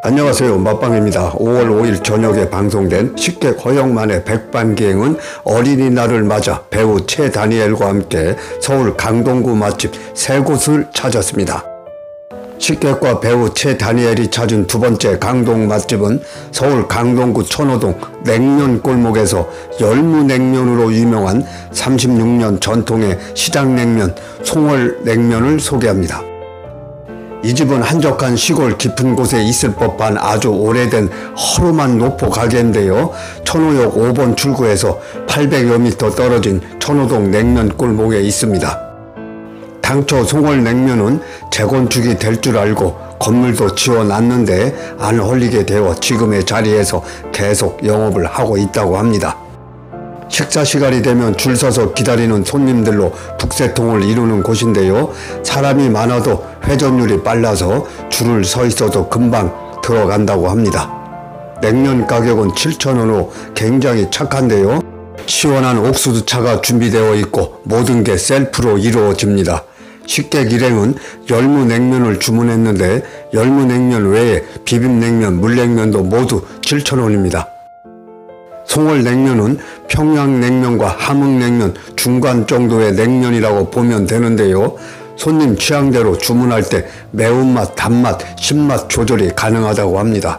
안녕하세요. 맛방입니다. 5월 5일 저녁에 방송된 식객 허영만의 백반기행은 어린이날을 맞아 배우 최 다니엘과 함께 서울 강동구 맛집 세 곳을 찾았습니다. 식객과 배우 최 다니엘이 찾은 두 번째 강동 맛집은 서울 강동구 천호동 냉면 골목에서 열무냉면으로 유명한 36년 전통의 시장냉면 송월냉면을 소개합니다. 이 집은 한적한 시골 깊은 곳에 있을 법한 아주 오래된 허름한 노포 가게인데요. 천호역 5번 출구에서 800여 미터 떨어진 천호동 냉면 골목에 있습니다. 당초 송월 냉면은 재건축이 될 줄 알고 건물도 지어놨는데 안 홀리게 되어 지금의 자리에서 계속 영업을 하고 있다고 합니다. 식사 시간이 되면 줄 서서 기다리는 손님들로 북새통을 이루는 곳인데요. 사람이 많아도 회전율이 빨라서 줄을 서 있어도 금방 들어간다고 합니다. 냉면 가격은 7,000원으로 굉장히 착한데요. 시원한 옥수수차가 준비되어 있고 모든 게 셀프로 이루어집니다. 식객 일행은 열무냉면을 주문했는데 열무냉면 외에 비빔냉면, 물냉면도 모두 7,000원입니다. 송월냉면은 평양냉면과 함흥냉면 중간 정도의 냉면이라고 보면 되는데요. 손님 취향대로 주문할 때 매운맛, 단맛, 신맛 조절이 가능하다고 합니다.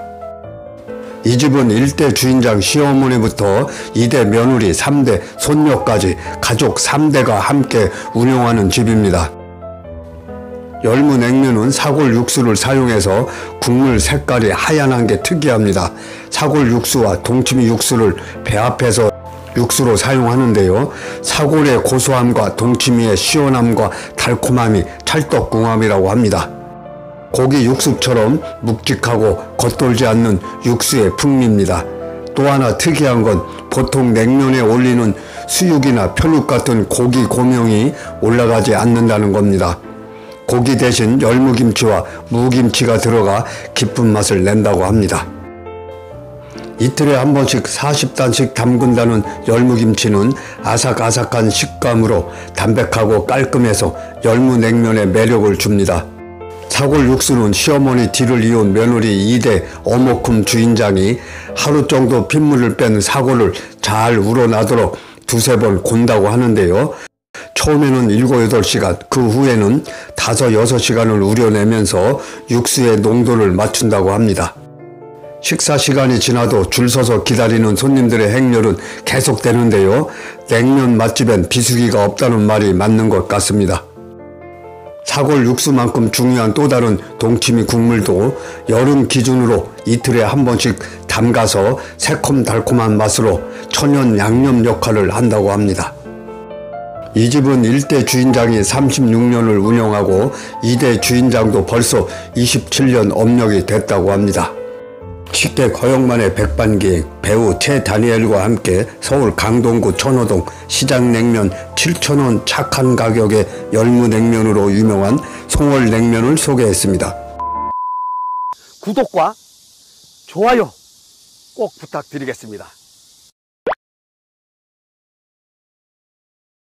이 집은 1대 주인장 시어머니부터 2대 며느리, 3대 손녀까지 가족 3대가 함께 운영하는 집입니다. 열무 냉면은 사골 육수를 사용해서 국물 색깔이 하얀한 게 특이합니다. 사골 육수와 동치미 육수를 배합해서 육수로 사용하는데요. 사골의 고소함과 동치미의 시원함과 달콤함이 찰떡궁합이라고 합니다. 고기 육수처럼 묵직하고 겉돌지 않는 육수의 풍미입니다. 또 하나 특이한 건 보통 냉면에 올리는 수육이나 편육 같은 고기 고명이 올라가지 않는다는 겁니다. 고기 대신 열무김치와 무김치가 들어가 깊은 맛을 낸다고 합니다. 이틀에 한 번씩 40단씩 담근다는 열무김치는 아삭아삭한 식감으로 담백하고 깔끔해서 열무냉면의 매력을 줍니다. 사골 육수는 시어머니 뒤를 이은 며느리 2대 어목금 주인장이 하루 정도 핏물을 뺀 사골을 잘 우러나도록 두세 번 곤다고 하는데요. 처음에는 7, 8시간, 그 후에는 5, 6시간을 우려내면서 육수의 농도를 맞춘다고 합니다. 식사 시간이 지나도 줄 서서 기다리는 손님들의 행렬은 계속되는데요. 냉면 맛집엔 비수기가 없다는 말이 맞는 것 같습니다. 사골 육수만큼 중요한 또 다른 동치미 국물도 여름 기준으로 이틀에 한 번씩 담가서 새콤달콤한 맛으로 천연 양념 역할을 한다고 합니다. 이 집은 1대 주인장이 36년을 운영하고 2대 주인장도 벌써 27년 업력이 됐다고 합니다. 식객 허영만의 백반기행 배우 최 다니엘과 함께 서울 강동구 천호동 시장냉면 7천원 착한 가격의 열무냉면으로 유명한 송월냉면을 소개했습니다. 구독과 좋아요 꼭 부탁드리겠습니다.